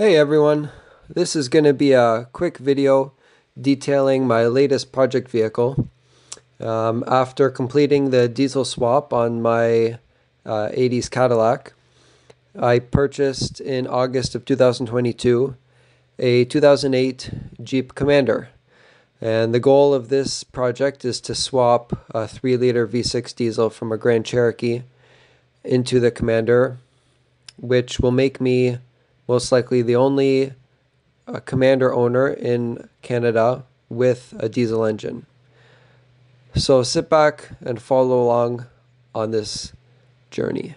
Hey everyone, this is going to be a quick video detailing my latest project vehicle. Um, after completing the diesel swap on my uh, 80s Cadillac, I purchased in August of 2022 a 2008 Jeep Commander. And the goal of this project is to swap a 3 liter V6 diesel from a Grand Cherokee into the Commander, which will make me most likely the only uh, commander owner in Canada with a diesel engine. So sit back and follow along on this journey.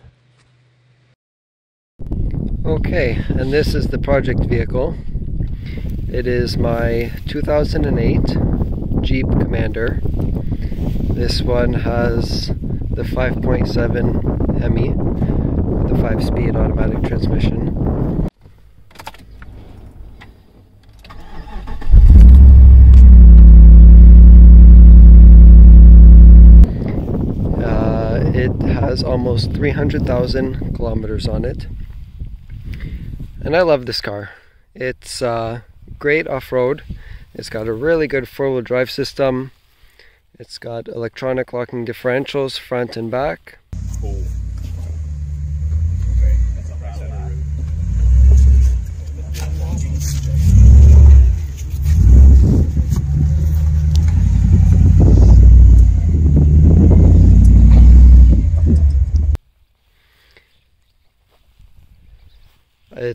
Okay, and this is the project vehicle. It is my 2008 Jeep Commander. This one has the 5.7 Hemi, with the 5-speed automatic transmission. has almost 300,000 kilometers on it. And I love this car. It's uh, great off-road. It's got a really good four-wheel drive system. It's got electronic locking differentials front and back. Cool.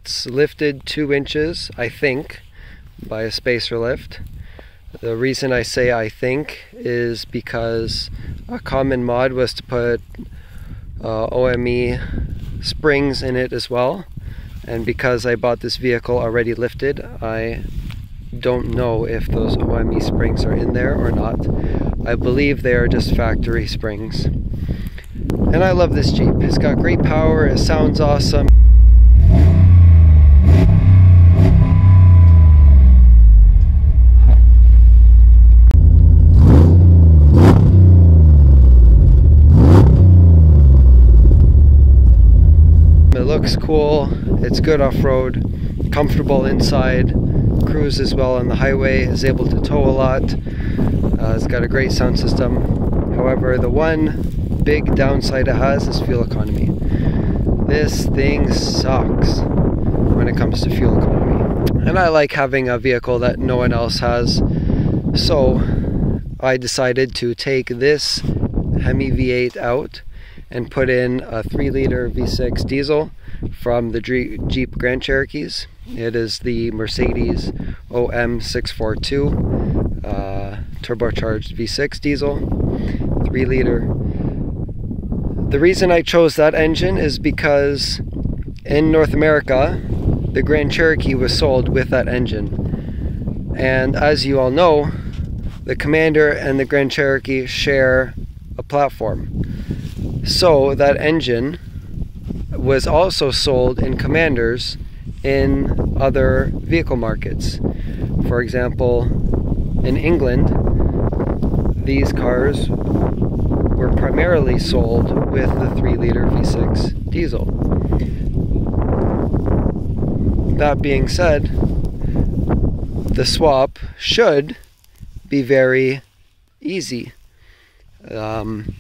It's lifted two inches, I think, by a spacer lift. The reason I say I think is because a common mod was to put uh, OME springs in it as well. And because I bought this vehicle already lifted, I don't know if those OME springs are in there or not. I believe they are just factory springs. And I love this Jeep. It's got great power, it sounds awesome. Looks cool. It's good off-road, comfortable inside, cruises well on the highway, is able to tow a lot. Uh, it's got a great sound system. However, the one big downside it has is fuel economy. This thing sucks when it comes to fuel economy. And I like having a vehicle that no one else has. So I decided to take this Hemi V8 out and put in a 3 liter V6 diesel from the Jeep Grand Cherokees. It is the Mercedes OM642 uh, turbocharged V6 diesel, 3 liter. The reason I chose that engine is because in North America, the Grand Cherokee was sold with that engine. And as you all know, the Commander and the Grand Cherokee share a platform. So that engine was also sold in Commanders in other vehicle markets. For example, in England, these cars were primarily sold with the 3 liter V6 diesel. That being said, the swap should be very easy. Um,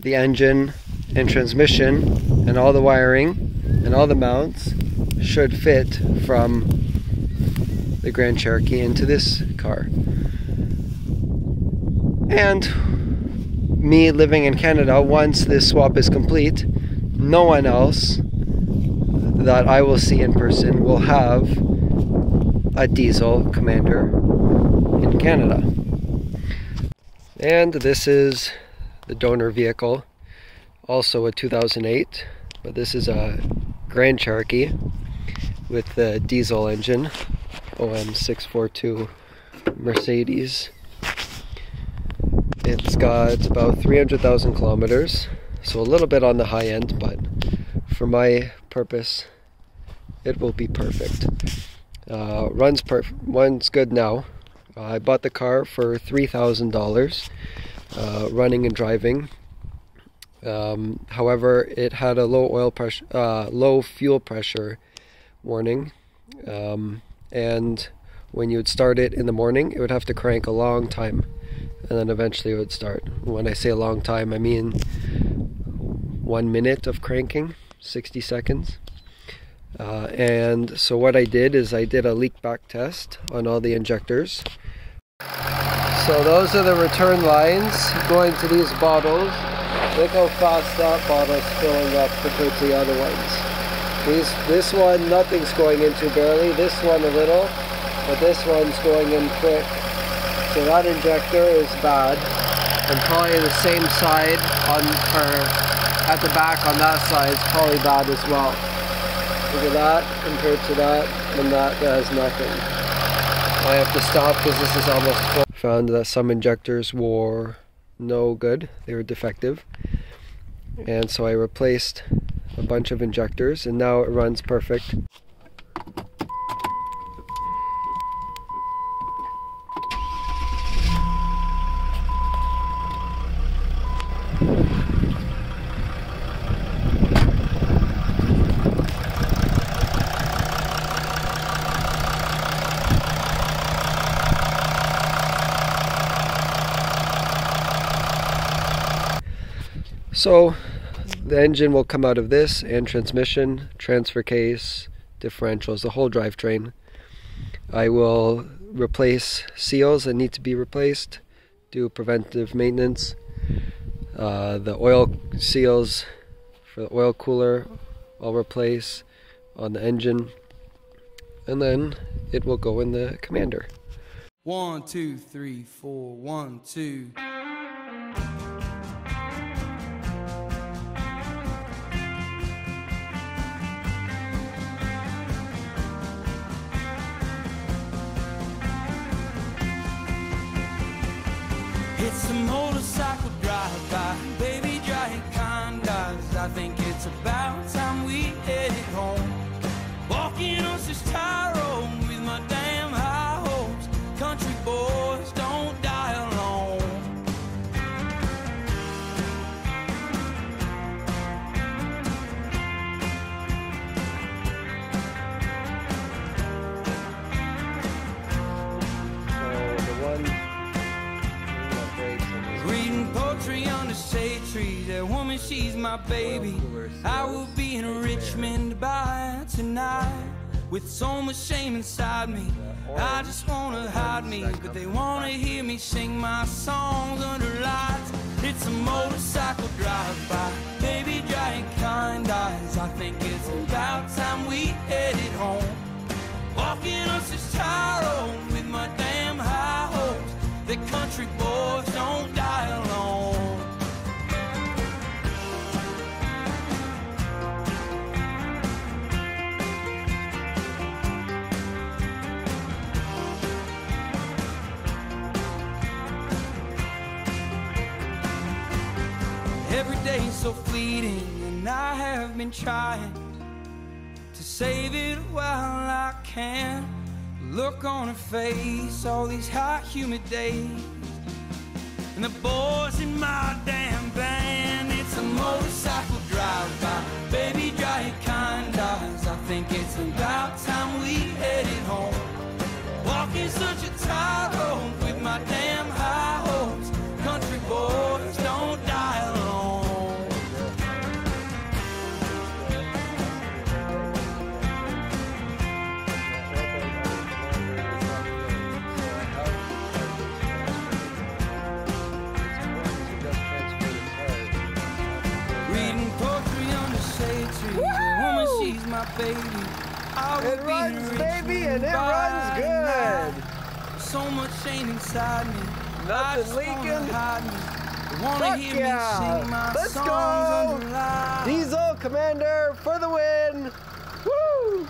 the engine and transmission and all the wiring and all the mounts should fit from the Grand Cherokee into this car. And me living in Canada, once this swap is complete, no one else that I will see in person will have a diesel commander in Canada. And this is the donor vehicle, also a 2008, but this is a Grand Cherokee with the diesel engine, OM642 Mercedes. It's got about 300,000 kilometers, so a little bit on the high end, but for my purpose, it will be perfect. Uh, runs perf runs good now. Uh, I bought the car for three thousand dollars uh, running and driving. Um, however, it had a low oil pressure, uh, low fuel pressure warning. Um, and when you would start it in the morning, it would have to crank a long time. And then eventually it would start. When I say a long time, I mean one minute of cranking, 60 seconds. Uh, and so what I did is I did a leak back test on all the injectors. So those are the return lines going to these bottles. Look how fast that bottle's filling up compared to the other ones. These, this one, nothing's going into barely. This one a little, but this one's going in quick. So that injector is bad. And probably the same side on her, at the back on that side is probably bad as well. Look at that compared to that, and that, has nothing. I have to stop because this is almost full. Found that some injectors were no good, they were defective. And so I replaced a bunch of injectors and now it runs perfect. So the engine will come out of this and transmission, transfer case, differentials, the whole drivetrain. I will replace seals that need to be replaced, do preventive maintenance. Uh, the oil seals for the oil cooler I'll replace on the engine and then it will go in the commander. One, two, three, four, one, two. She's my baby. I will be in Richmond by tonight. With so much shame inside me. I just wanna hide me. But they wanna hear me sing my songs under lights. It's a motorcycle drive-by. Baby, giant kind eyes. I think it's about time we headed home. Walking up this Tyrone with my damn high hopes. The country boys don't die so fleeting, and I have been trying to save it while I can. Look on her face, all these hot, humid days. And the boys in my damn band, it's a motorcycle drive-by. Baby, dry your kind eyes. I think it's about time It runs, baby, and it runs good. night. So much shame inside me. Nothing leaking. hide me. Wanna Fuck hear yeah. me sing my Let's go. Diesel Commander for the win! Woo!